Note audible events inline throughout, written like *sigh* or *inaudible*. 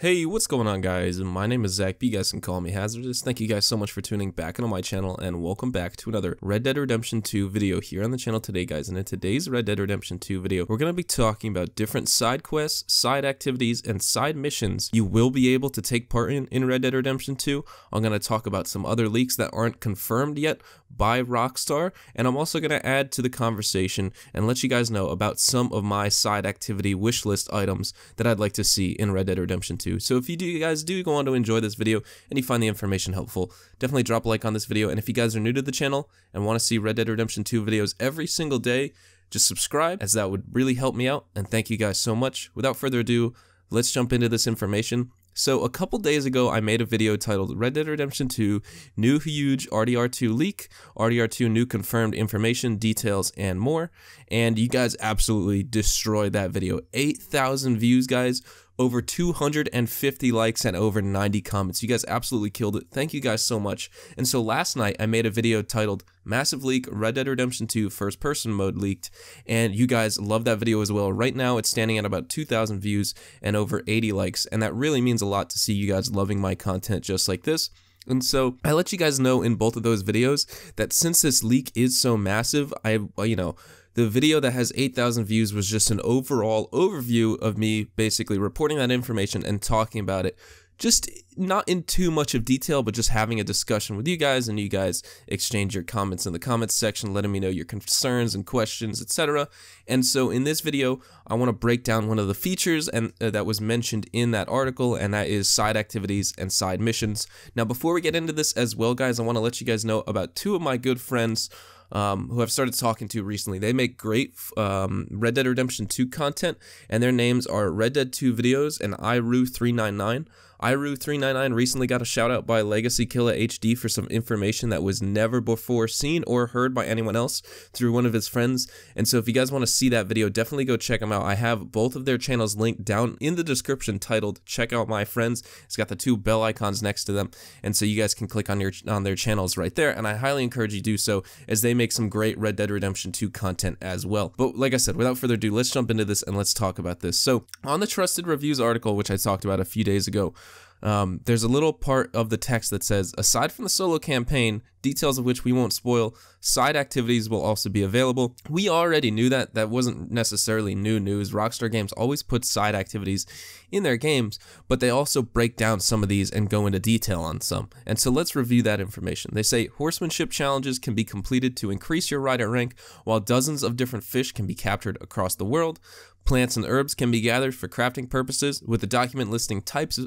Hey, what's going on guys? My name is Zach, you guys can call me Hazardous. Thank you guys so much for tuning back into my channel and welcome back to another Red Dead Redemption 2 video here on the channel today guys. And in today's Red Dead Redemption 2 video, we're going to be talking about different side quests, side activities, and side missions you will be able to take part in in Red Dead Redemption 2. I'm going to talk about some other leaks that aren't confirmed yet by Rockstar, and I'm also going to add to the conversation and let you guys know about some of my side activity wishlist items that I'd like to see in Red Dead Redemption 2. So if you do, you guys do go on to enjoy this video and you find the information helpful, definitely drop a like on this video. And if you guys are new to the channel and want to see Red Dead Redemption 2 videos every single day, just subscribe as that would really help me out. And thank you guys so much. Without further ado, let's jump into this information. So a couple days ago, I made a video titled Red Dead Redemption 2 New Huge RDR2 Leak, RDR2 New Confirmed Information, Details, and more. And you guys absolutely destroyed that video. 8,000 views, guys over 250 likes and over 90 comments. You guys absolutely killed it. Thank you guys so much. And so last night I made a video titled Massive Leak Red Dead Redemption 2 First Person Mode Leaked, and you guys love that video as well. Right now it's standing at about 2,000 views and over 80 likes, and that really means a lot to see you guys loving my content just like this. And so I let you guys know in both of those videos that since this leak is so massive, I, you know, the video that has 8,000 views was just an overall overview of me basically reporting that information and talking about it. Just not in too much of detail, but just having a discussion with you guys and you guys exchange your comments in the comments section, letting me know your concerns and questions, etc. And so in this video, I want to break down one of the features and uh, that was mentioned in that article, and that is side activities and side missions. Now, before we get into this as well, guys, I want to let you guys know about two of my good friends um, who I've started talking to recently. They make great um, Red Dead Redemption 2 content, and their names are Red Dead 2 Videos and Iru399. Iru399 recently got a shout out by Legacy Killer HD for some information that was never before seen or heard by anyone else through one of his friends. And so if you guys want to see that video, definitely go check them out. I have both of their channels linked down in the description titled Check Out My Friends. It's got the two bell icons next to them. And so you guys can click on your on their channels right there. And I highly encourage you do so as they make some great Red Dead Redemption 2 content as well. But like I said, without further ado, let's jump into this and let's talk about this. So on the Trusted Reviews article, which I talked about a few days ago, um, there's a little part of the text that says, aside from the solo campaign, details of which we won't spoil, side activities will also be available. We already knew that. That wasn't necessarily new news. Rockstar Games always puts side activities in their games, but they also break down some of these and go into detail on some. And so let's review that information. They say horsemanship challenges can be completed to increase your rider rank, while dozens of different fish can be captured across the world. Plants and herbs can be gathered for crafting purposes, with a document listing types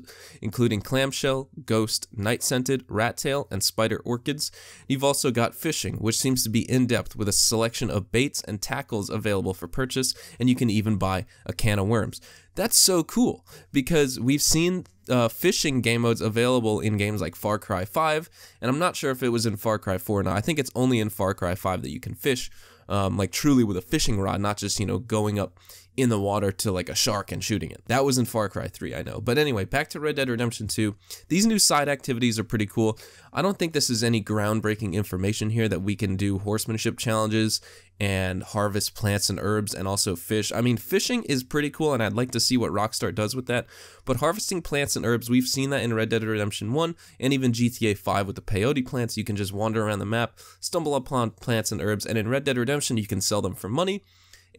including clamshell, ghost, night scented, rat tail, and spider orchids. You've also got fishing, which seems to be in depth with a selection of baits and tackles available for purchase, and you can even buy a can of worms. That's so cool because we've seen uh, fishing game modes available in games like Far Cry 5, and I'm not sure if it was in Far Cry 4 or not. I think it's only in Far Cry 5 that you can fish, um, like truly with a fishing rod, not just, you know, going up in the water to like a shark and shooting it. That was in Far Cry 3, I know. But anyway, back to Red Dead Redemption 2. These new side activities are pretty cool. I don't think this is any groundbreaking information here that we can do horsemanship challenges and harvest plants and herbs and also fish. I mean, fishing is pretty cool and I'd like to see what Rockstar does with that. But harvesting plants and herbs, we've seen that in Red Dead Redemption 1 and even GTA 5 with the peyote plants. You can just wander around the map, stumble upon plants and herbs, and in Red Dead Redemption, you can sell them for money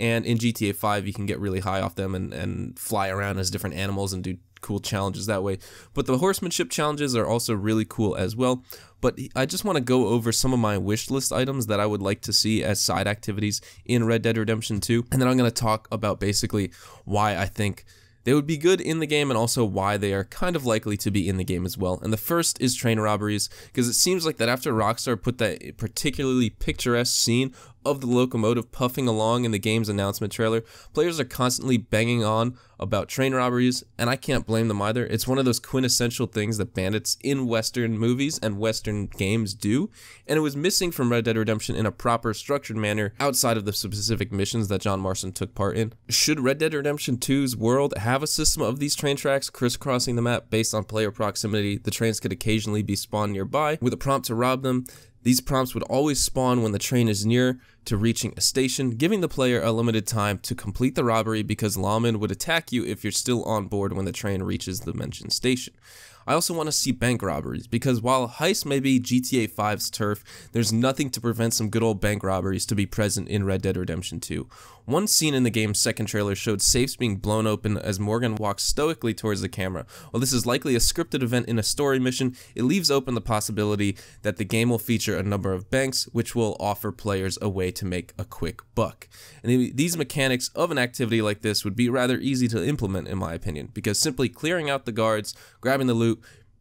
and in GTA 5, you can get really high off them and, and fly around as different animals and do cool challenges that way. But the horsemanship challenges are also really cool as well. But I just want to go over some of my wish list items that I would like to see as side activities in Red Dead Redemption 2. And then I'm going to talk about basically why I think they would be good in the game and also why they are kind of likely to be in the game as well. And the first is train robberies, because it seems like that after Rockstar put that particularly picturesque scene of the locomotive puffing along in the game's announcement trailer, players are constantly banging on about train robberies, and I can't blame them either. It's one of those quintessential things that bandits in Western movies and Western games do, and it was missing from Red Dead Redemption in a proper, structured manner outside of the specific missions that John Marston took part in. Should Red Dead Redemption 2's world have a system of these train tracks crisscrossing the map based on player proximity, the trains could occasionally be spawned nearby with a prompt to rob them. These prompts would always spawn when the train is near to reaching a station, giving the player a limited time to complete the robbery because lawmen would attack you if you're still on board when the train reaches the mentioned station. I also want to see bank robberies because while heist may be GTA 5's turf, there's nothing to prevent some good old bank robberies to be present in Red Dead Redemption 2. One scene in the game's second trailer showed safes being blown open as Morgan walks stoically towards the camera. While this is likely a scripted event in a story mission, it leaves open the possibility that the game will feature a number of banks, which will offer players a way to make a quick buck. And these mechanics of an activity like this would be rather easy to implement in my opinion, because simply clearing out the guards, grabbing the loot,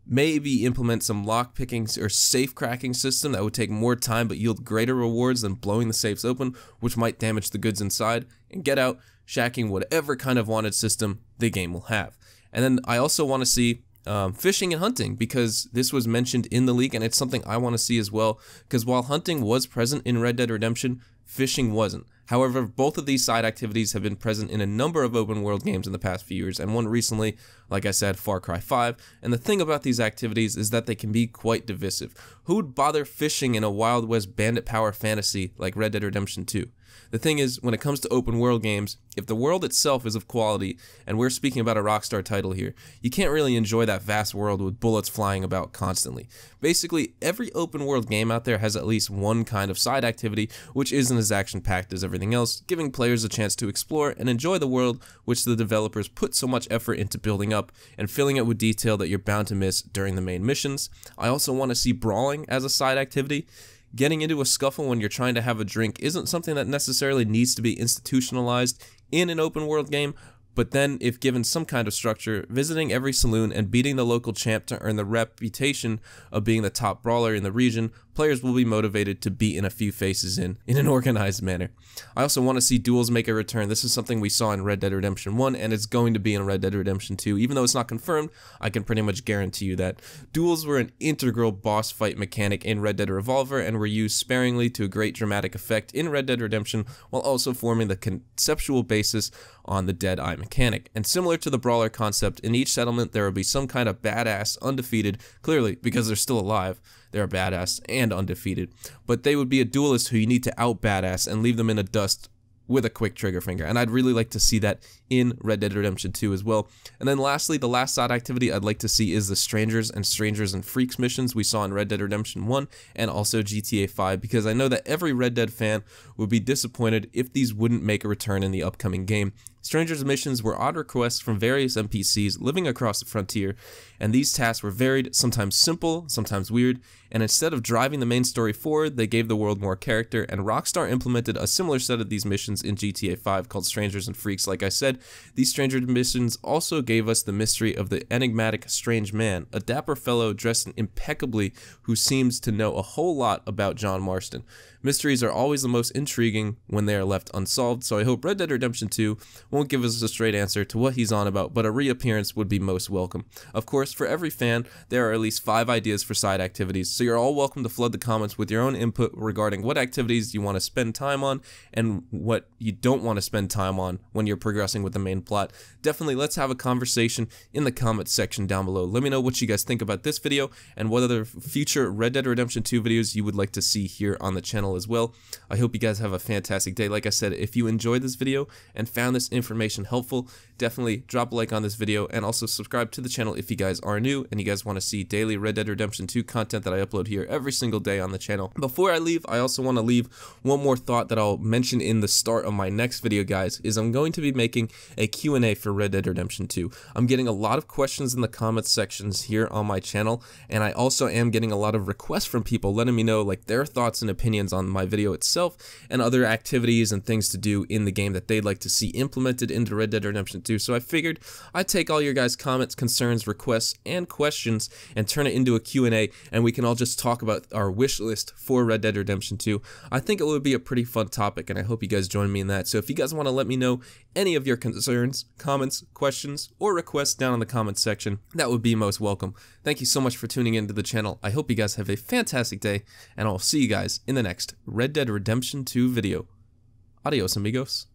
maybe implement some lock picking or safe cracking system that would take more time but yield greater rewards than blowing the safes open, which might damage the goods inside, and get out, shacking whatever kind of wanted system the game will have. And then I also want to see um, fishing and hunting because this was mentioned in the leak and it's something I want to see as well. Because while hunting was present in Red Dead Redemption, fishing wasn't. However, both of these side activities have been present in a number of open world games in the past few years, and one recently, like I said, Far Cry 5. And the thing about these activities is that they can be quite divisive. Who would bother fishing in a Wild West bandit power fantasy like Red Dead Redemption 2? The thing is, when it comes to open world games, if the world itself is of quality, and we're speaking about a Rockstar title here, you can't really enjoy that vast world with bullets flying about constantly. Basically, every open world game out there has at least one kind of side activity, which isn't as action packed as everything else, giving players a chance to explore and enjoy the world which the developers put so much effort into building up and filling it with detail that you're bound to miss during the main missions. I also want to see brawling as a side activity. Getting into a scuffle when you're trying to have a drink isn't something that necessarily needs to be institutionalized in an open world game, but then, if given some kind of structure, visiting every saloon and beating the local champ to earn the reputation of being the top brawler in the region players will be motivated to beat in a few faces in, in an *laughs* organized manner. I also want to see duels make a return. This is something we saw in Red Dead Redemption 1, and it's going to be in Red Dead Redemption 2. Even though it's not confirmed, I can pretty much guarantee you that. Duels were an integral boss fight mechanic in Red Dead Revolver and were used sparingly to a great dramatic effect in Red Dead Redemption, while also forming the conceptual basis on the Dead Eye mechanic. And similar to the Brawler concept, in each settlement there will be some kind of badass, undefeated, clearly because they're still alive, they're a badass and undefeated. But they would be a duelist who you need to out badass and leave them in a dust with a quick trigger finger. And I'd really like to see that in Red Dead Redemption 2 as well. And then lastly, the last side activity I'd like to see is the Strangers and Strangers and Freaks missions we saw in Red Dead Redemption 1 and also GTA 5 because I know that every Red Dead fan would be disappointed if these wouldn't make a return in the upcoming game. Strangers' missions were odd requests from various NPCs living across the frontier, and these tasks were varied, sometimes simple, sometimes weird, and instead of driving the main story forward, they gave the world more character, and Rockstar implemented a similar set of these missions in GTA 5 called Strangers and Freaks. Like I said, these Stranger missions also gave us the mystery of the enigmatic strange man, a dapper fellow dressed impeccably who seems to know a whole lot about John Marston. Mysteries are always the most intriguing when they are left unsolved, so I hope Red Dead Redemption 2 won't give us a straight answer to what he's on about, but a reappearance would be most welcome. Of course, for every fan, there are at least five ideas for side activities, so you're all welcome to flood the comments with your own input regarding what activities you want to spend time on and what you don't want to spend time on when you're progressing with the main plot. Definitely let's have a conversation in the comments section down below. Let me know what you guys think about this video and what other future Red Dead Redemption 2 videos you would like to see here on the channel as well. I hope you guys have a fantastic day. Like I said, if you enjoyed this video and found this information helpful, definitely drop a like on this video and also subscribe to the channel if you guys are new and you guys want to see daily Red Dead Redemption 2 content that I upload here every single day on the channel. Before I leave, I also want to leave one more thought that I'll mention in the start of my next video, guys, is I'm going to be making a Q&A for Red Dead Redemption 2. I'm getting a lot of questions in the comments sections here on my channel, and I also am getting a lot of requests from people letting me know like their thoughts and opinions on my video itself and other activities and things to do in the game that they'd like to see implemented into Red Dead Redemption 2. So I figured I'd take all your guys' comments, concerns, requests, and questions and turn it into a Q&A and we can all just talk about our wish list for Red Dead Redemption 2. I think it would be a pretty fun topic and I hope you guys join me in that. So if you guys want to let me know any of your concerns, comments, questions, or requests down in the comments section, that would be most welcome. Thank you so much for tuning into the channel. I hope you guys have a fantastic day and I'll see you guys in the next Red Dead Redemption 2 video. Adios amigos.